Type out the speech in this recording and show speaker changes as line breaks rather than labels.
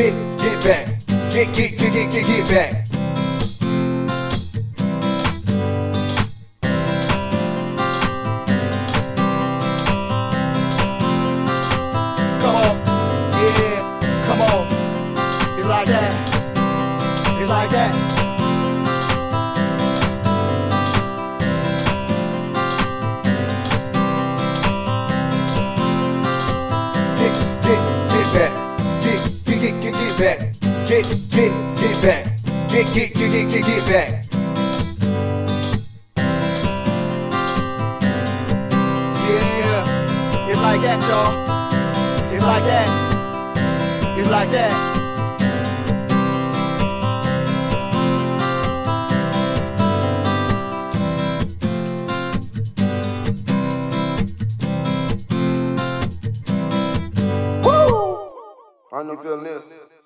get, get, back. Get, get, get, get, get, get back. Come on, yeah, come on. It's like that. It's like that. Back. Get, get, get back. Get, get, get, get, get, get back. Yeah, it's like that, y'all. It's like that. It's like that.
How you feeling this?